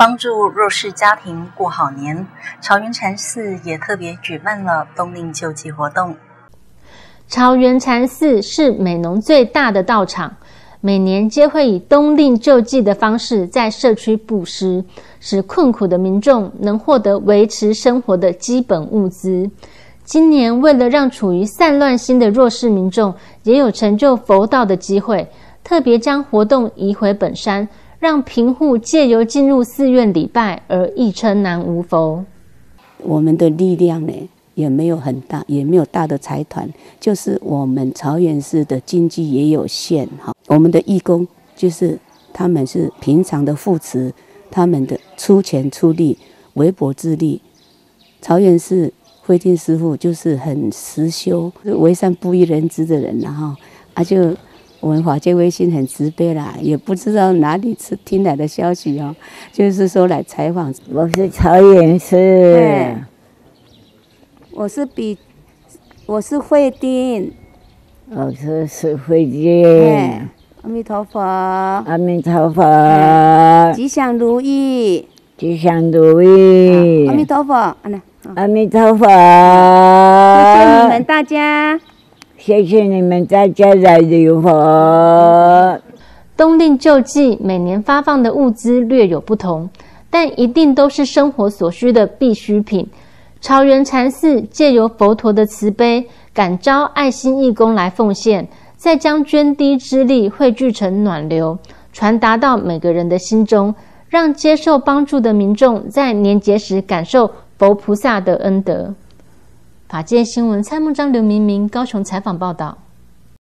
帮助弱势家庭过好年。朝元禅寺也特别举办了冬令救济活动。朝元禅寺是美浓最大的道场，每年皆会以冬令救济的方式在社区布施，使困苦的民众能获得维持生活的基本物资。今年为了让处于散乱心的弱势民众也有成就佛道的机会，特别将活动移回本山，让贫户借由进入寺院礼拜而一称南无佛。我们的力量呢？也没有很大，也没有大的财团，就是我们朝元市的经济也有限哈。我们的义工就是他们是平常的扶持，他们的出钱出力，微薄之力。朝元市慧定师傅就是很实修，为善不欲人知的人，然后啊就我们法界微信很慈悲啦，也不知道哪里是听来的消息哦，就是说来采访，我是朝元市。我是比，我是慧丁，我是是慧定。阿弥陀佛，阿弥陀佛，吉祥如意，吉祥如意。阿弥陀佛，阿弥陀佛。谢谢你们大家，谢谢你们大家来留佛。冬令救济每年发放的物资略有不同，但一定都是生活所需的必需品。朝元禅寺借由佛陀的慈悲，感召爱心义工来奉献，再将涓滴之力汇聚成暖流，传达到每个人的心中，让接受帮助的民众在年节时感受佛菩萨的恩德。法界新闻参谋长、刘明明高雄采访报道。